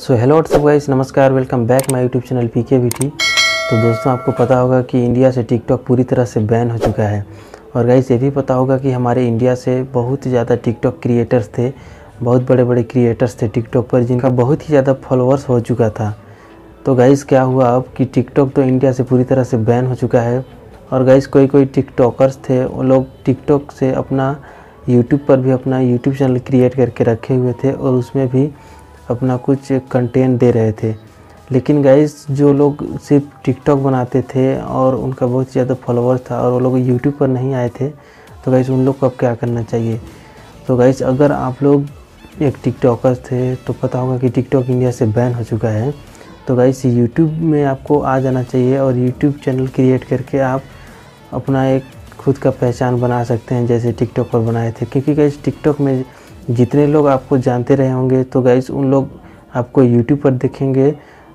So hello what's up guys नमस्कार welcome back my YouTube channel P के तो दोस्तों, आपको पता होगा कि इंडिया से टिकटॉक पूरी तरह से बैन हो चुका है। और गाइस ये भी पता होगा कि हमारे इंडिया से बहुत ही ज़्यादा टिकटॉक क्रिएटर्स थे। बहुत बड़े बड़े क्रिएटर्स थे टिकटॉक पर, जिनका बहुत ही ज़्यादा फॉलोअर्स हो चुका था। तो गाइस क्या हुआ अब कि टिकटॉक तो इंडिया से पूरी तरह से बैन हो चुका है। और गाइस कोई कोई टिकटॉकर्स थे, वो लोग टिकटॉक से अपना यूट्यूब पर भी अपना यूट्यूब चैनल क्रिएट करके रखे हुए थे। और उसमें भी अपना कुछ कंटेंट दे रहे थे। लेकिन गाइस जो लोग सिर्फ़ टिकटॉक बनाते थे और उनका बहुत ज़्यादा फॉलोअर्स था और वो लोग यूट्यूब पर नहीं आए थे तो गाइस उन लोग को अब क्या करना चाहिए? तो गाइस अगर आप लोग एक टिकटॉकर थे तो पता होगा कि टिकटॉक इंडिया से बैन हो चुका है। तो गाइस यूट्यूब में आपको आ जाना चाहिए और यूट्यूब चैनल क्रिएट करके आप अपना एक खुद का पहचान बना सकते हैं, जैसे टिकटॉक पर बनाए थे। क्योंकि गाइस टिकटॉक में जितने लोग आपको जानते रहे होंगे तो गाइस उन लोग आपको यूट्यूब पर देखेंगे।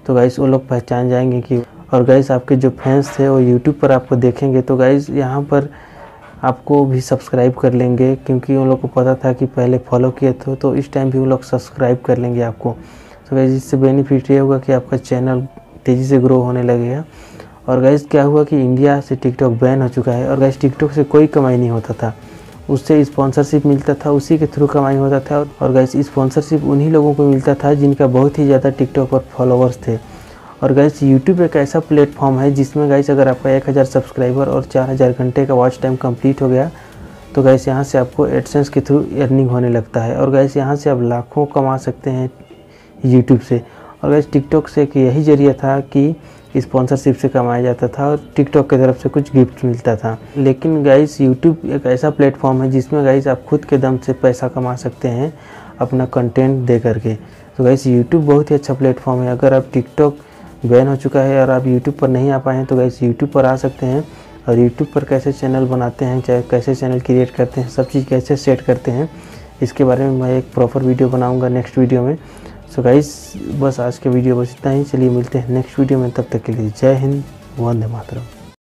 तो गाइस वो लोग पहचान जाएँगे कि, और गाइस आपके जो फैंस थे, वो यूट्यूब पर आपको देखेंगे। तो गाइस यहाँ पर आपको भी सब्सक्राइब कर लेंगे, क्योंकि उन लोग को पता था कि पहले फॉलो किए थे तो इस टाइम भी वो लोग सब्सक्राइब कर लेंगे आपको। तो गाइस इससे बेनिफिट ये होगा कि आपका चैनल तेज़ी से ग्रो होने लगेगा और गाइस क्या हुआ कि इंडिया से टिकटॉक बैन हो चुका है, और गाइस टिकटॉक से कोई कमाई नहीं होता था। उससे स्पॉन्सरशिप मिलता था, उसी के थ्रू कमाई होता था। और गैस स्पॉन्सरशिप उन्हीं लोगों को मिलता था जिनका बहुत ही ज़्यादा टिकटॉक पर फॉलोअर्स थे। और गैस यूट्यूब एक ऐसा प्लेटफॉर्म है जिसमें गैस अगर आपका एक हज़ार सब्सक्राइबर और चार हज़ार घंटे का वॉच टाइम कंप्लीट हो गया तो गैस यहाँ से आपको एडसेंस के थ्रू अर्निंग होने लगता है। और गैस यहाँ से आप लाखों कमा सकते हैं यूट्यूब से। और गैस टिकटॉक से एक यही ज़रिया था कि स्पॉन्सरशिप से कमाया जाता था और टिकटॉक की तरफ़ से कुछ गिफ्ट मिलता था। लेकिन गाइस यूट्यूब एक ऐसा प्लेटफॉर्म है जिसमें गाइस आप खुद के दम से पैसा कमा सकते हैं अपना कंटेंट दे करके। तो गाइस यूट्यूब बहुत ही अच्छा प्लेटफॉर्म है। अगर आप टिकटॉक बैन हो चुका है और आप यूट्यूब पर नहीं आ पाए हैं तो गाइस यूट्यूब पर आ सकते हैं और यूट्यूब पर कैसे चैनल बनाते हैं, चाहे कैसे चैनल क्रिएट करते हैं, सब चीज़ कैसे सेट करते हैं, इसके बारे में मैं एक प्रॉपर वीडियो बनाऊँगा नेक्स्ट वीडियो में। सो गाइस बस आज के वीडियो बस इतना ही। चलिए मिलते हैं नेक्स्ट वीडियो में। तब तक के लिए जय हिंद, वंदे मातरम।